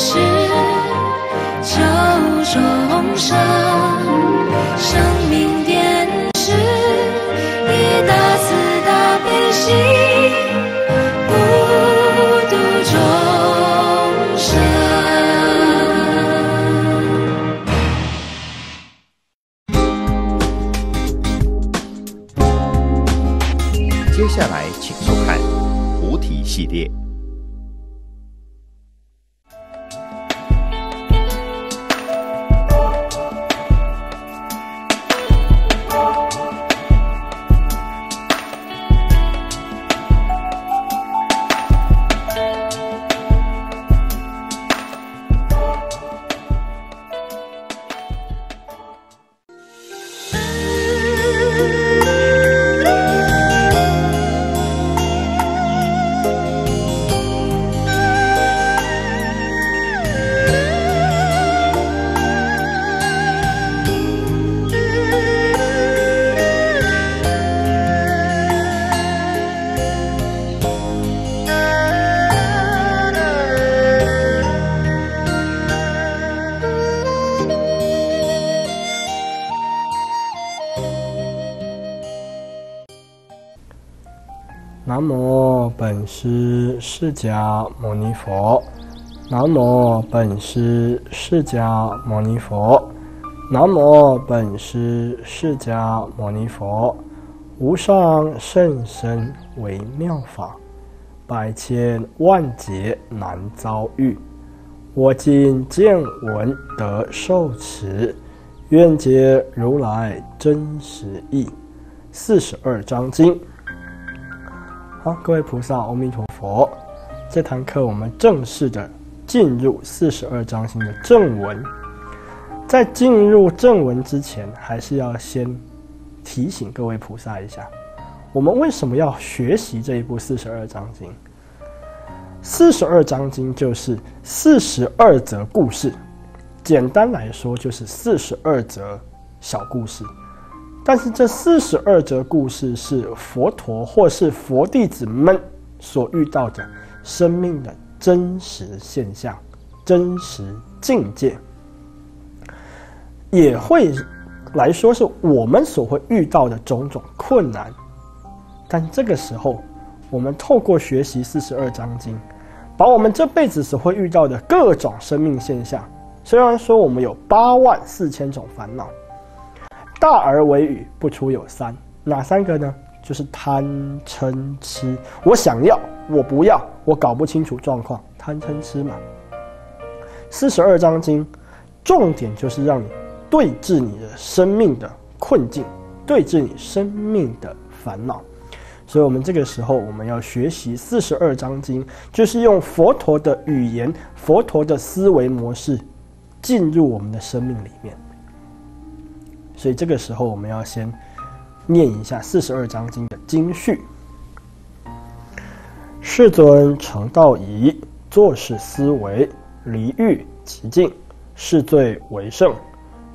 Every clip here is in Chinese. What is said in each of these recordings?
是酒中伤。释迦牟尼佛，南无本师释迦牟尼佛，南无本师释迦牟尼佛，无上甚深微妙法，百千万劫难遭遇。我今见闻得受持，愿解如来真实义。四十二章经。各位菩萨，阿弥陀佛。这堂课我们正式的进入四十二章经的正文。在进入正文之前，还是要先提醒各位菩萨一下，我们为什么要学习这一部四十二章经？四十二章经就是四十二则故事，简单来说就是四十二则小故事。但是这四十二则故事是佛陀或是佛弟子们所遇到的生命的真实现象、真实境界，也会来说是我们所会遇到的种种困难。但这个时候，我们透过学习四十二章经，把我们这辈子所会遇到的各种生命现象，虽然说我们有八万四千种烦恼。大而为语，不出有三，哪三个呢？就是贪嗔痴。我想要，我不要，我搞不清楚状况，贪嗔痴嘛。四十二章经，重点就是让你对治你的生命的困境，对治你生命的烦恼。所以，我们这个时候我们要学习四十二章经，就是用佛陀的语言、佛陀的思维模式，进入我们的生命里面。所以这个时候，我们要先念一下四十二章经的经序。世尊成道仪，做事思维，离欲极境，是罪为圣。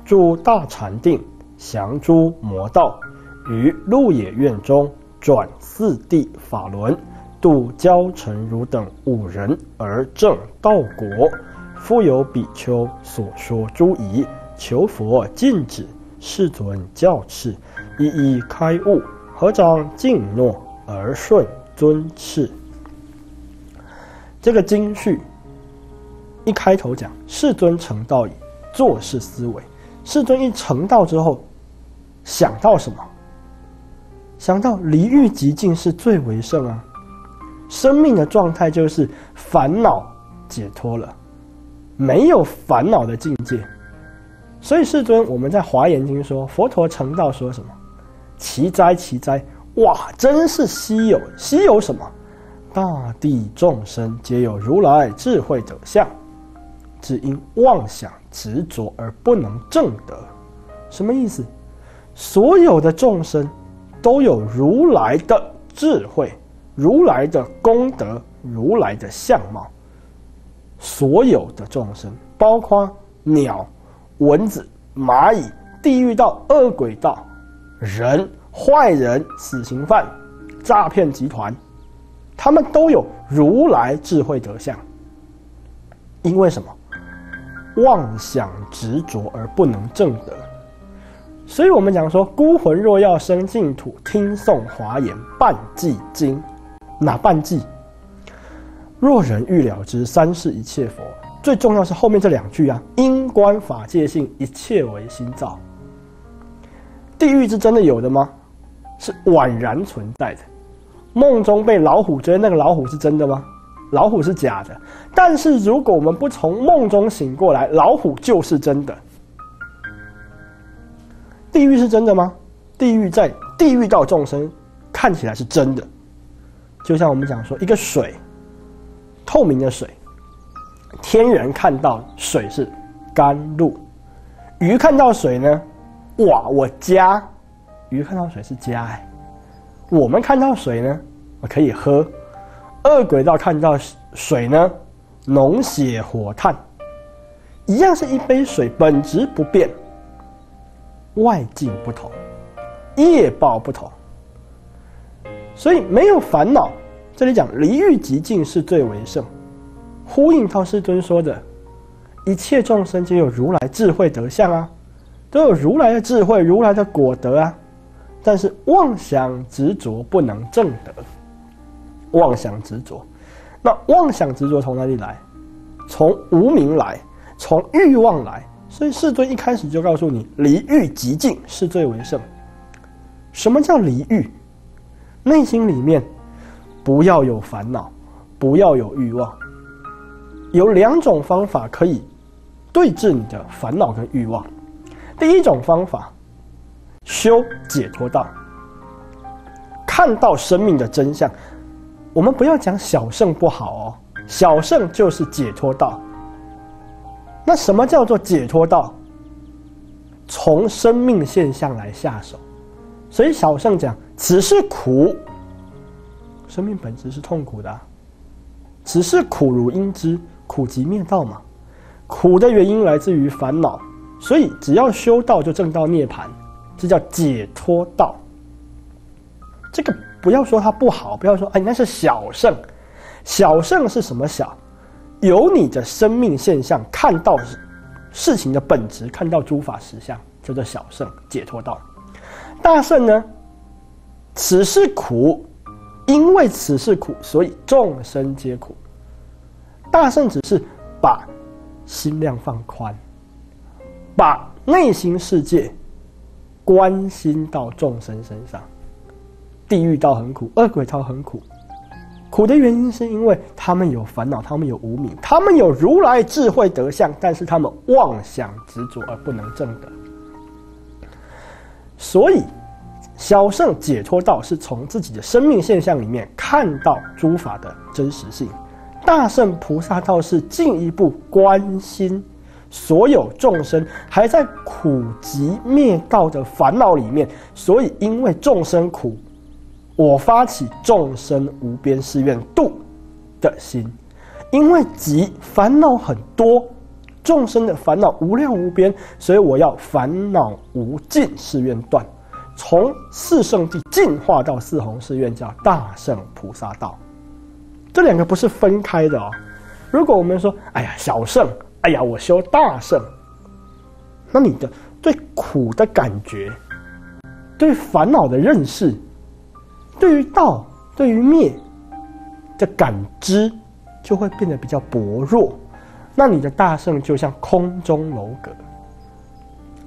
住大禅定，降诸魔道，于鹿野苑中转四谛法轮，度焦成如等五人而正道果。复有比丘所说诸疑，求佛禁止。世尊教敕，一一开悟，合掌敬诺而顺尊敕。这个经序一开头讲，世尊成道以做事思维。世尊一成道之后，想到什么？想到离欲极境是最为胜啊！生命的状态就是烦恼解脱了，没有烦恼的境界。所以世尊，我们在华严经说，佛陀成道说什么？奇哉奇哉！哇，真是稀有！稀有什么？大地众生皆有如来智慧者相，只因妄想执着而不能证得。什么意思？所有的众生都有如来的智慧、如来的功德、如来的相貌。所有的众生，包括鸟。蚊子、蚂蚁、地狱道、恶鬼道、人、坏人、死刑犯、诈骗集团，他们都有如来智慧德相。因为什么？妄想执着而不能正得。所以我们讲说，孤魂若要生净土，听诵华严半寂经。哪半寂？若人欲了知三世一切佛，最重要是后面这两句啊：因观法界性，一切为心造。地狱是真的有的吗？是宛然存在的。梦中被老虎追，那个老虎是真的吗？老虎是假的。但是如果我们不从梦中醒过来，老虎就是真的。地狱是真的吗？地狱在地狱道众生看起来是真的，就像我们讲说一个水，透明的水，天人看到水是甘露，鱼看到水呢，哇，我家，鱼看到水是家哎，我们看到水呢，我可以喝，恶鬼道看到水呢，脓血火炭，一样是一杯水，本质不变。外境不同，业报不同，所以没有烦恼。这里讲离欲极境是最为胜，呼应到师尊说的，一切众生皆有如来智慧德相啊，都有如来的智慧、如来的果德啊。但是妄想执着不能正得，妄想执着，那妄想执着从哪里来？从无名来，从欲望来。所以世尊一开始就告诉你，离欲极境是最为胜。什么叫离欲？内心里面不要有烦恼，不要有欲望。有两种方法可以对治你的烦恼跟欲望。第一种方法，修解脱道，看到生命的真相。我们不要讲小圣不好哦，小圣就是解脱道。那什么叫做解脱道？从生命现象来下手，所以小圣讲此是苦，生命本质是痛苦的，此是苦如应知，苦集灭道嘛。苦的原因来自于烦恼，所以只要修道就证到涅槃，这叫解脱道。这个不要说它不好，不要说哎那是小圣，小圣是什么小？由你的生命现象看到事情的本质，看到诸法实相，叫做小圣解脱道。大圣呢，此是苦，因为此是苦，所以众生皆苦。大圣只是把心量放宽，把内心世界关心到众生身上。地狱道很苦，恶鬼道很苦。苦的原因是因为他们有烦恼，他们有无名，他们有如来智慧德相，但是他们妄想执着而不能证得。所以，小圣解脱道是从自己的生命现象里面看到诸法的真实性；大圣菩萨道是进一步关心所有众生还在苦集灭道的烦恼里面，所以因为众生苦。我发起众生无边誓愿度的心，因为急烦恼很多，众生的烦恼无量无边，所以我要烦恼无尽誓愿断，从四圣地进化到四弘誓愿，叫大圣菩萨道。这两个不是分开的哦。如果我们说，哎呀，小圣，哎呀，我修大圣，那你的对苦的感觉，对烦恼的认识。对于道、对于灭的感知，就会变得比较薄弱。那你的大圣就像空中楼阁。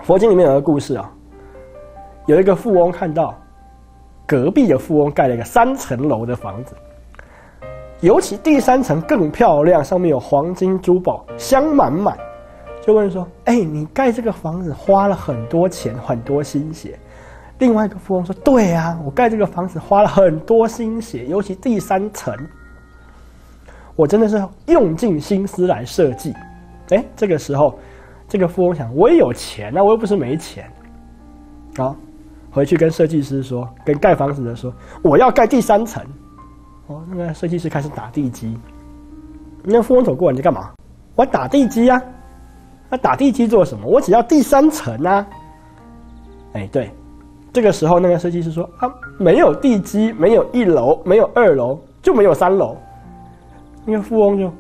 佛经里面有个故事啊，有一个富翁看到隔壁的富翁盖了一个三层楼的房子，尤其第三层更漂亮，上面有黄金珠宝，香满满，就问说：“哎，你盖这个房子花了很多钱，很多心血。”另外一个富翁说：“对呀，我盖这个房子花了很多心血，尤其第三层，我真的是用尽心思来设计。”哎，这个时候，这个富翁想：“我也有钱啊，我又不是没钱。”好，回去跟设计师说，跟盖房子的说：“我要盖第三层。”哦，那个设计师开始打地基。那富翁走过来，你干嘛？我打地基啊！那打地基做什么？我只要第三层啊！哎，对。这个时候，那个设计师说：“啊，没有地基，没有一楼，没有二楼，就没有三楼。”那个富翁就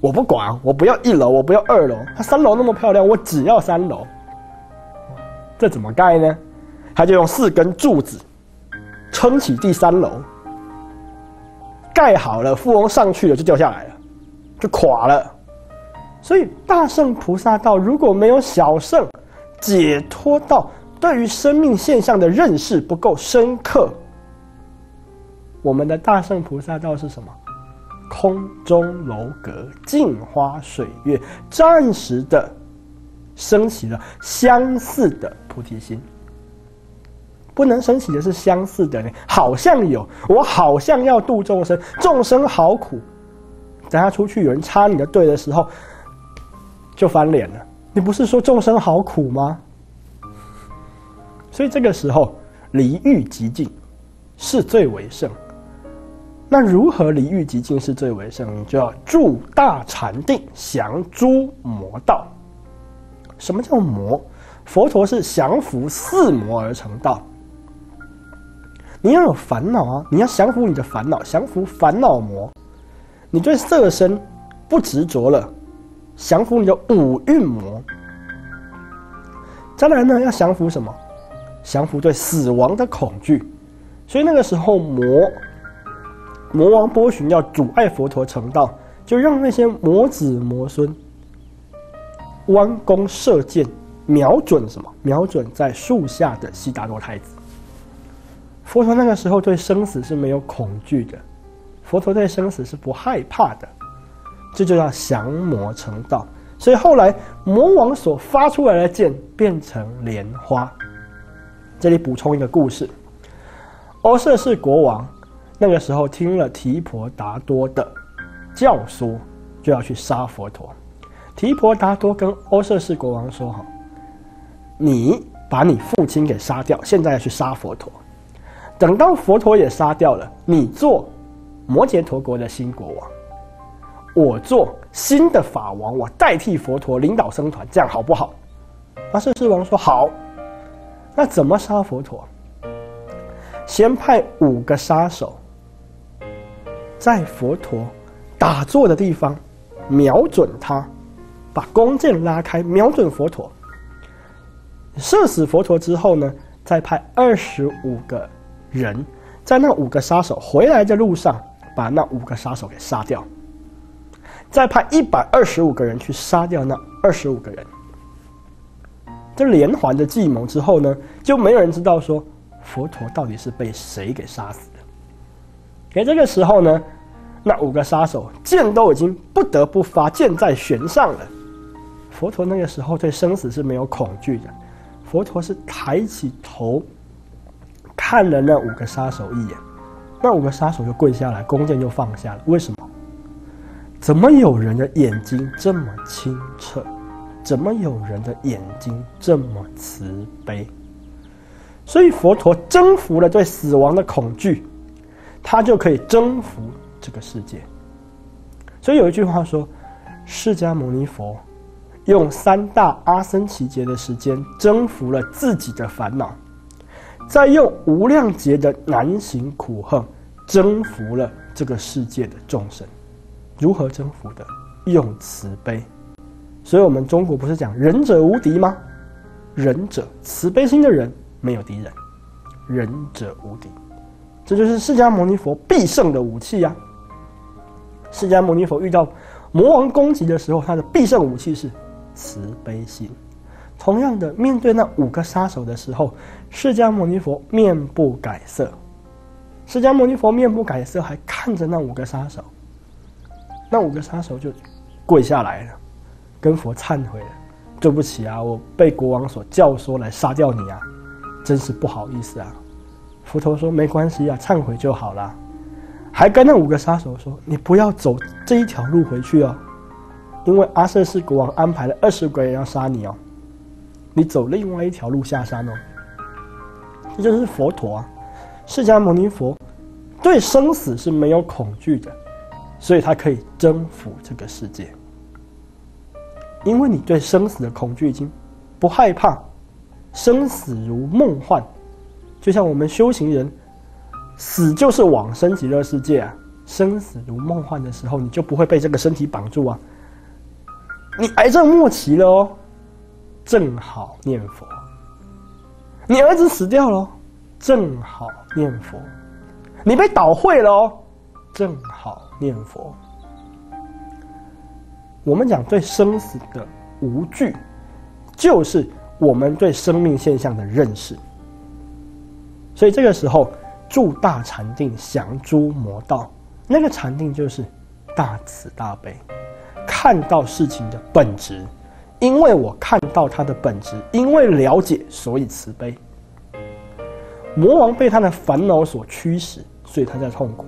我不管，我不要一楼，我不要二楼，他三楼那么漂亮，我只要三楼。这怎么盖呢？他就用四根柱子撑起第三楼，盖好了，富翁上去了就掉下来了，就垮了。所以大圣菩萨道如果没有小圣解脱道，对于生命现象的认识不够深刻，我们的大圣菩萨道是什么？空中楼阁，镜花水月，暂时的升起了相似的菩提心。不能升起的是相似的呢，好像有，我好像要度众生，众生好苦。等下出去有人插你的队的时候，就翻脸了。你不是说众生好苦吗？所以这个时候离欲极境是最为胜。那如何离欲极境是最为胜？你就要住大禅定，降诸魔道。什么叫魔？佛陀是降服四魔而成道。你要有烦恼啊！你要降服你的烦恼，降服烦恼魔。你对色身不执着了，降服你的五蕴魔。再来呢，要降服什么？降服对死亡的恐惧。所以那个时候，魔魔王波旬要阻碍佛陀成道，就让那些魔子魔孙弯弓射箭，瞄准什么？瞄准在树下的悉达多太子。佛陀那个时候对生死是没有恐惧的，佛陀对生死是不害怕的，这就叫降魔成道。所以后来魔王所发出来的剑变成莲花。这里补充一个故事：欧舍氏国王那个时候听了提婆达多的教唆，就要去杀佛陀。提婆达多跟欧舍氏国王说：“哈，你把你父亲给杀掉，现在要去杀佛陀。”等到佛陀也杀掉了，你做摩羯陀国的新国王，我做新的法王，我代替佛陀领导僧团，这样好不好？阿舍世王说好。那怎么杀佛陀？先派五个杀手，在佛陀打坐的地方瞄准他，把弓箭拉开，瞄准佛陀，射死佛陀之后呢，再派二十五个。人在那五个杀手回来的路上，把那五个杀手给杀掉，再派一百二十五个人去杀掉那二十五个人。这连环的计谋之后呢，就没有人知道说佛陀到底是被谁给杀死的。给这个时候呢，那五个杀手剑都已经不得不发，箭在弦上了。佛陀那个时候对生死是没有恐惧的，佛陀是抬起头。看了那五个杀手一眼，那五个杀手就跪下来，弓箭就放下了。为什么？怎么有人的眼睛这么清澈？怎么有人的眼睛这么慈悲？所以佛陀征服了对死亡的恐惧，他就可以征服这个世界。所以有一句话说：“释迦牟尼佛用三大阿僧祇劫的时间征服了自己的烦恼。”再用无量劫的难行苦恨，征服了这个世界的众生。如何征服的？用慈悲。所以，我们中国不是讲仁者无敌吗？仁者，慈悲心的人没有敌人，仁者无敌。这就是释迦牟尼佛必胜的武器呀。释迦牟尼佛遇到魔王攻击的时候，他的必胜武器是慈悲心。同样的，面对那五个杀手的时候，释迦牟尼佛面不改色。释迦牟尼佛面不改色，还看着那五个杀手。那五个杀手就跪下来了，跟佛忏悔了：“对不起啊，我被国王所教唆来杀掉你啊，真是不好意思啊。”佛陀说：“没关系啊，忏悔就好了。”还跟那五个杀手说：“你不要走这一条路回去哦，因为阿瑟氏国王安排了。二十个人要杀你哦。”你走另外一条路下山哦，这就是佛陀啊，释迦牟尼佛对生死是没有恐惧的，所以他可以征服这个世界。因为你对生死的恐惧已经不害怕，生死如梦幻，就像我们修行人，死就是往生极乐世界啊，生死如梦幻的时候，你就不会被这个身体绑住啊，你癌症末期了哦，正好念佛；你儿子死掉了哦，正好念佛；你被倒会了哦，正好念佛。我们讲对生死的无惧，就是我们对生命现象的认识。所以这个时候，住大禅定，降诸魔道，那个禅定就是大慈大悲，看到事情的本质。因为我看到他的本质，因为了解，所以慈悲。魔王被他的烦恼所驱使，所以他在痛苦。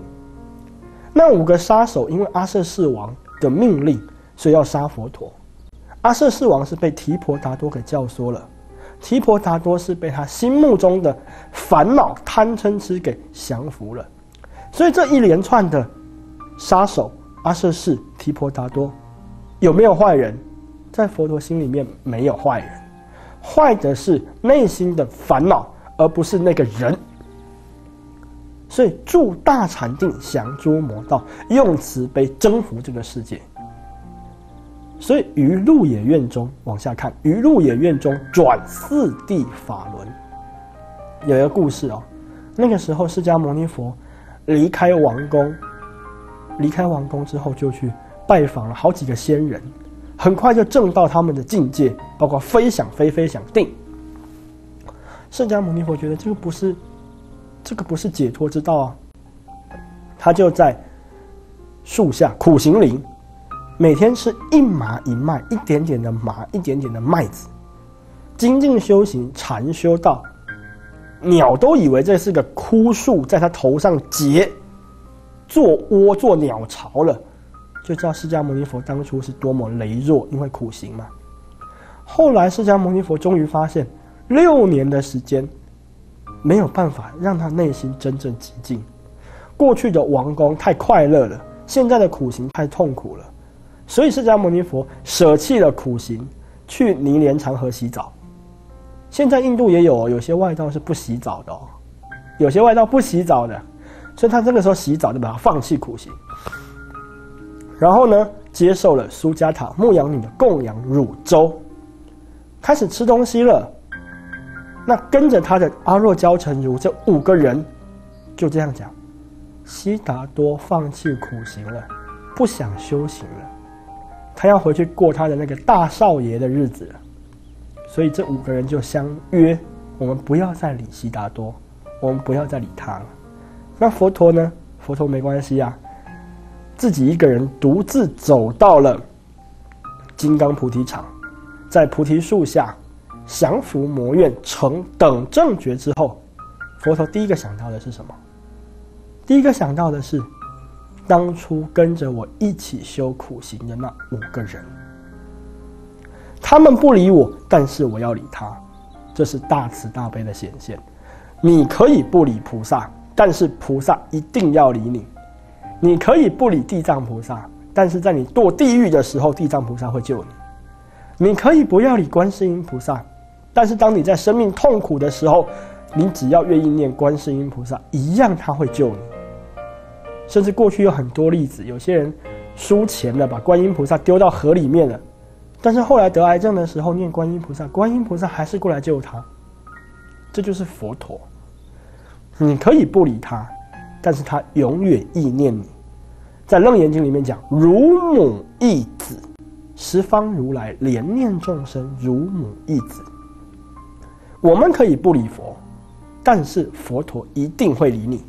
那五个杀手因为阿舍世王的命令。所以要杀佛陀，阿舍世王是被提婆达多给教唆了，提婆达多是被他心目中的烦恼贪嗔痴给降服了，所以这一连串的杀手阿舍世、提婆达多，有没有坏人？在佛陀心里面没有坏人，坏的是内心的烦恼，而不是那个人。所以住大禅定，降诸魔道，用慈悲征服这个世界。所以于鹿野苑中往下看，于鹿野苑中转四谛法轮，有一个故事哦。那个时候，释迦牟尼佛离开王宫，离开王宫之后，就去拜访了好几个仙人，很快就证到他们的境界，包括非想非非想定。释迦牟尼佛觉得这个不是，这个不是解脱之道啊，他就在树下苦行林。每天吃一麻一麦，一点点的麻，一点点的麦子，精进修行，禅修道。鸟都以为这是个枯树，在他头上结，做窝做鸟巢了，就知道释迦牟尼佛当初是多么羸弱，因为苦行嘛。后来释迦牟尼佛终于发现，六年的时间没有办法让他内心真正极静。过去的王宫太快乐了，现在的苦行太痛苦了。所以释迦牟尼佛舍弃了苦行，去泥莲长河洗澡。现在印度也有有些外道是不洗澡的哦，有些外道不洗澡的，所以他这个时候洗澡就把他放弃苦行，然后呢，接受了苏加塔牧羊女的供养乳粥，开始吃东西了。那跟着他的阿若娇成如这五个人，就这样讲：悉达多放弃苦行了，不想修行了。他要回去过他的那个大少爷的日子，所以这五个人就相约：我们不要再理悉达多，我们不要再理他了。那佛陀呢？佛陀没关系啊，自己一个人独自走到了金刚菩提场，在菩提树下降伏魔怨，成等正觉之后，佛陀第一个想到的是什么？第一个想到的是。当初跟着我一起修苦行的那五个人，他们不理我，但是我要理他，这是大慈大悲的显现。你可以不理菩萨，但是菩萨一定要理你。你可以不理地藏菩萨，但是在你堕地狱的时候，地藏菩萨会救你。你可以不要理观世音菩萨，但是当你在生命痛苦的时候，你只要愿意念观世音菩萨，一样他会救你。甚至过去有很多例子，有些人输钱了，把观音菩萨丢到河里面了，但是后来得癌症的时候念观音菩萨，观音菩萨还是过来救他。这就是佛陀。你可以不理他，但是他永远意念你。在楞严经里面讲，如母忆子，十方如来怜念众生如母忆子。我们可以不理佛，但是佛陀一定会理你。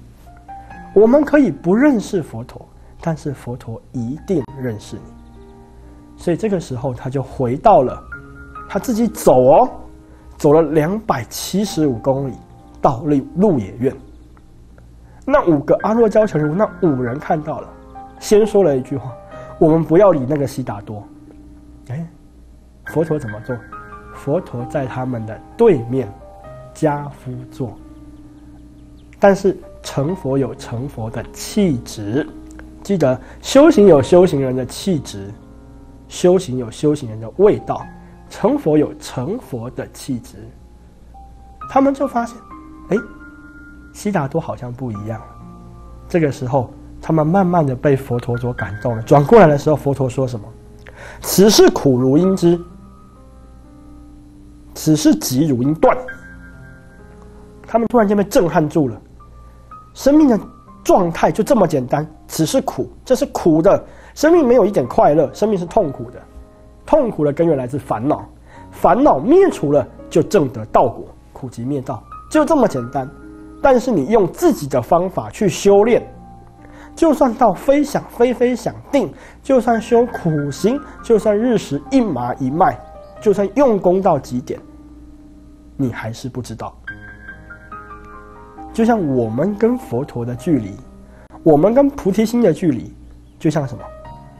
我们可以不认识佛陀，但是佛陀一定认识你。所以这个时候，他就回到了他自己走哦，走了两百七十五公里到鹿鹿野苑。那五个阿若娇成如那五人看到了，先说了一句话：“我们不要理那个悉达多。”哎，佛陀怎么做？佛陀在他们的对面，家夫坐。但是。成佛有成佛的气质，记得修行有修行人的气质，修行有修行人的味道，成佛有成佛的气质。他们就发现，哎，悉达多好像不一样。这个时候，他们慢慢的被佛陀所感动了。转过来的时候，佛陀说什么？此事苦如应知，此事急如应断。他们突然间被震撼住了，生命的状态就这么简单。此事苦，这是苦的，生命没有一点快乐，生命是痛苦的，痛苦的根源来自烦恼，烦恼灭除了就证得道果，苦集灭道，就这么简单。但是你用自己的方法去修炼，就算到非想非非想定，就算修苦行，就算日食一麻一脉，就算用功到极点，你还是不知道。就像我们跟佛陀的距离，我们跟菩提心的距离，就像什么？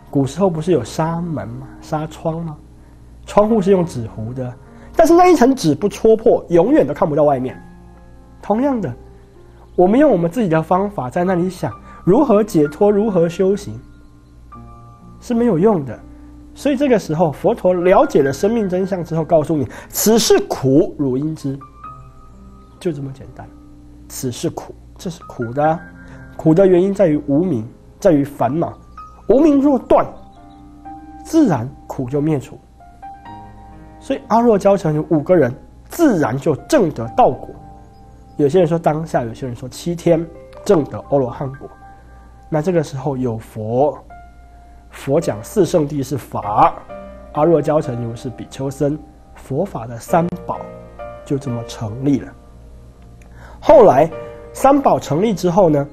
古时候不是有纱门吗？纱窗吗？窗户是用纸糊的，但是那一层纸不戳破，永远都看不到外面。同样的，我们用我们自己的方法在那里想如何解脱、如何修行，是没有用的。所以这个时候，佛陀了解了生命真相之后，告诉你：此是苦汝应知，就这么简单。此是苦，这是苦的，苦的原因在于无明，在于烦恼。无明若断，自然苦就灭除。所以阿若教成有五个人，自然就证得道果。有些人说当下，有些人说七天证得阿罗汉果。那这个时候有佛，佛讲四圣谛是法，阿若教成如是比丘僧，佛法的三宝就这么成立了。后来，三宝成立之后呢，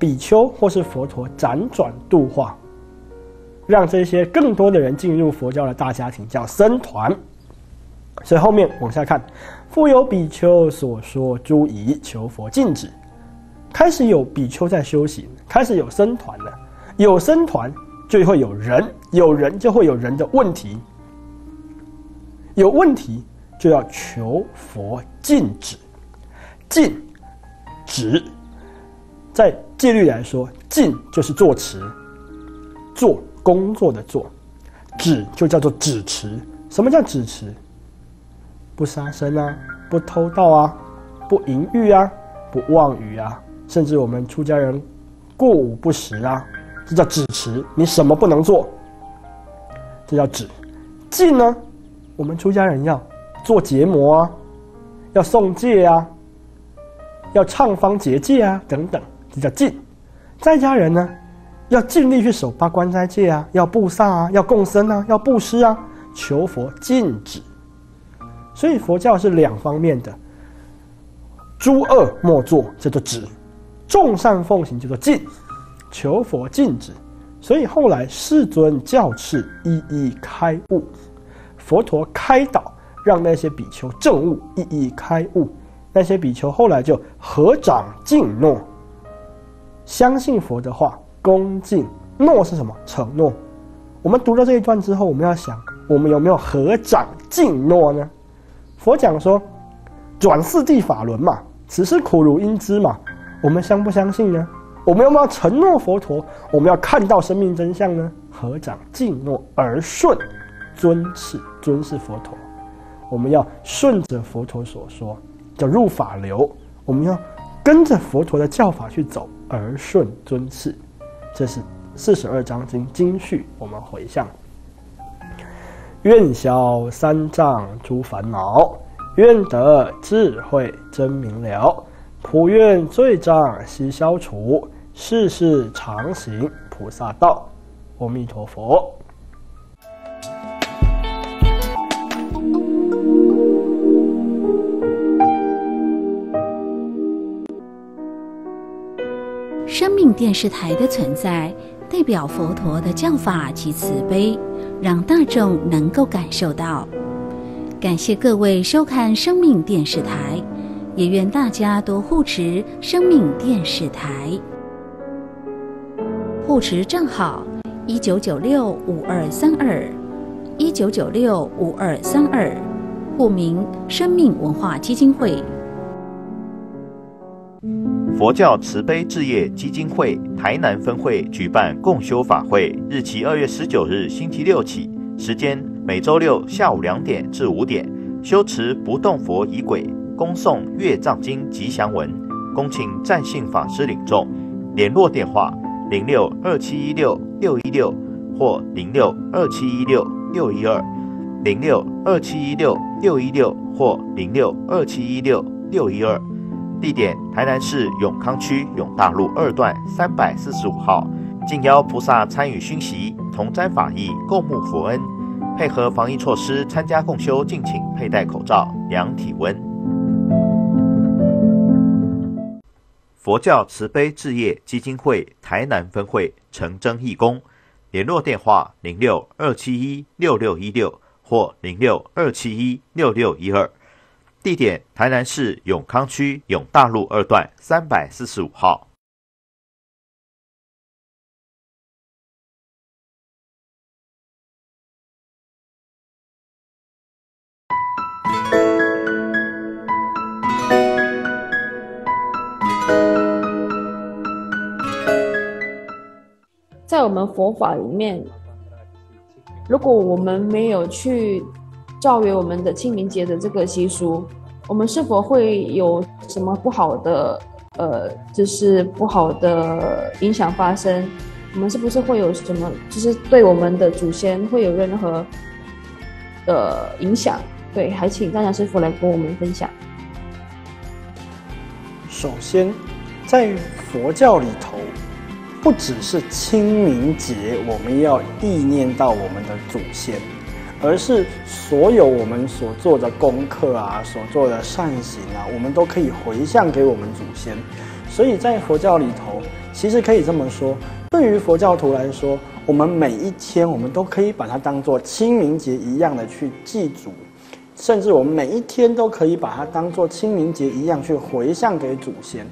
比丘或是佛陀辗转度化，让这些更多的人进入佛教的大家庭，叫僧团。所以后面往下看，复有比丘所说诸疑，求佛禁止。开始有比丘在修行，开始有僧团了。有僧团就会有人，有人就会有人的问题，有问题就要求佛禁止，禁。止，在戒律来说，禁就是坐持，做工作的做；止就叫做止持。什么叫止持？不杀生啊，不偷盗啊，不淫欲啊，不妄语啊，甚至我们出家人过午不食啊，这叫止持。你什么不能做？这叫止。禁呢？我们出家人要做结膜啊，要诵戒啊。要唱方结戒啊，等等，这叫禁。在家人呢，要尽力去守八关斋戒啊，要布萨啊，要供僧啊，要布施啊，求佛禁止。所以佛教是两方面的，诸恶莫作叫做止，众善奉行叫做禁，求佛禁止。所以后来世尊教敕一一开悟，佛陀开导，让那些比丘证悟，一一开悟。那些比丘后来就合掌敬诺，相信佛的话，恭敬诺是什么？承诺。我们读了这一段之后，我们要想，我们有没有合掌敬诺呢？佛讲说，转四谛法轮嘛，此事苦如应知嘛，我们相不相信呢？我们要不要承诺佛陀？我们要看到生命真相呢？合掌敬诺而顺，尊是尊是佛陀，我们要顺着佛陀所说。叫入法流，我们要跟着佛陀的教法去走，而顺尊是。这是四十二章经经序，我们回向。愿消三障诸烦恼，愿得智慧真明了，普愿罪障悉消除，世世常行菩萨道。阿弥陀佛。生命电视台的存在，代表佛陀的教法及慈悲，让大众能够感受到。感谢各位收看生命电视台，也愿大家多护持生命电视台。护持账号：一九九六五二三二，一九九六五二三二，户名：生命文化基金会。佛教慈悲置业基金会台南分会举办共修法会，日期二月十九日星期六起，时间每周六下午两点至五点，修持不动佛仪轨，恭诵月藏经吉祥文，恭请占信法师领众。联络电话：零六二七一六六一六。或零六二七一六六一二，零六二七一六六一六或零六二七一六六一二。地点：台南市永康区永大路二段三百四十五号。敬邀菩萨参与熏习，同沾法益，共沐佛恩。配合防疫措施参加共修，敬请佩戴口罩、量体温。佛教慈悲置业基金会台南分会陈真义工，联络电话：零六二七一六六一六或零六二七一六六一二。地点：台南市永康区永大路二段三百四十五号。在我们佛法里面，如果我们没有去照约我们的清明节的这个习俗，我们是否会有什么不好的呃，就是不好的影响发生？我们是不是会有什么，就是对我们的祖先会有任何的影响？对，还请大家师傅来跟我们分享。首先，在佛教里头。不只是清明节，我们要意念到我们的祖先，而是所有我们所做的功课啊，所做的善行啊，我们都可以回向给我们祖先。所以在佛教里头，其实可以这么说：，对于佛教徒来说，我们每一天，我们都可以把它当做清明节一样的去祭祖，甚至我们每一天都可以把它当做清明节一样去回向给祖先。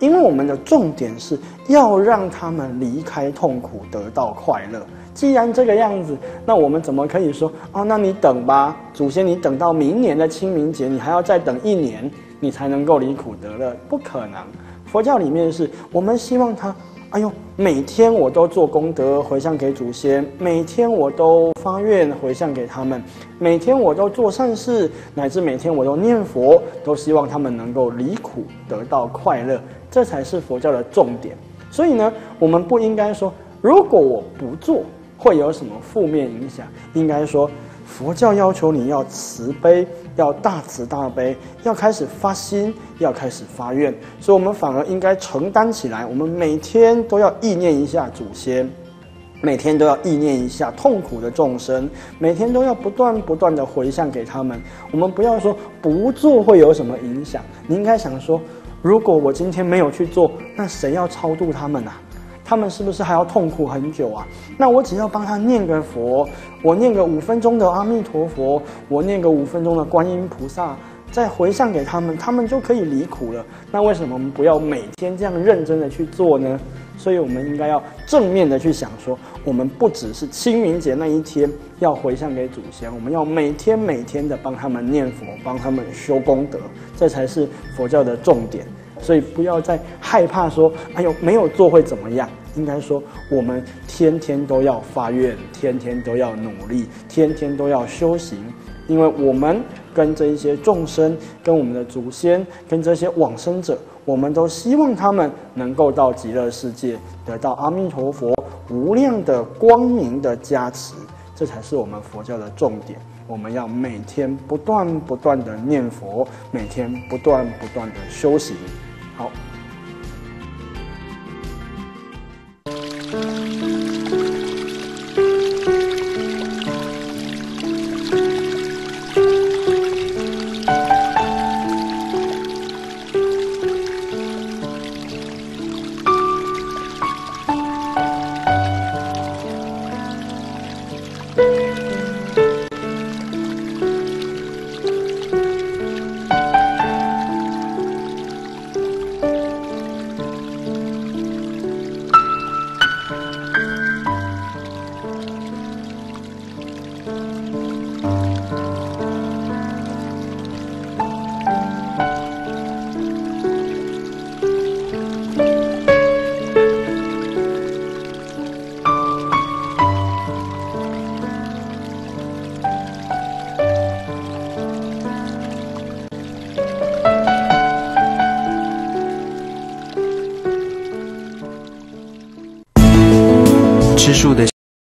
因为我们的重点是要让他们离开痛苦，得到快乐。既然这个样子，那我们怎么可以说哦？那你等吧，祖先，你等到明年的清明节，你还要再等一年，你才能够离苦得乐？不可能。佛教里面是我们希望他。哎呦，每天我都做功德回向给祖先，每天我都发愿回向给他们，每天我都做善事，乃至每天我都念佛，都希望他们能够离苦得到快乐，这才是佛教的重点。所以呢，我们不应该说，如果我不做，会有什么负面影响？应该说。佛教要求你要慈悲，要大慈大悲，要开始发心，要开始发愿，所以我们反而应该承担起来。我们每天都要意念一下祖先，每天都要意念一下痛苦的众生，每天都要不断不断的回向给他们。我们不要说不做会有什么影响，你应该想说，如果我今天没有去做，那谁要超度他们啊？他们是不是还要痛苦很久啊？那我只要帮他念个佛，我念个五分钟的阿弥陀佛，我念个五分钟的观音菩萨，再回向给他们，他们就可以离苦了。那为什么我们不要每天这样认真的去做呢？所以我们应该要正面的去想说，我们不只是清明节那一天要回向给祖先，我们要每天每天的帮他们念佛，帮他们修功德，这才是佛教的重点。所以不要再害怕说，哎呦，没有做会怎么样？应该说，我们天天都要发愿，天天都要努力，天天都要修行，因为我们跟这一些众生，跟我们的祖先，跟这些往生者，我们都希望他们能够到极乐世界，得到阿弥陀佛无量的光明的加持，这才是我们佛教的重点。我们要每天不断不断的念佛，每天不断不断的修行。好。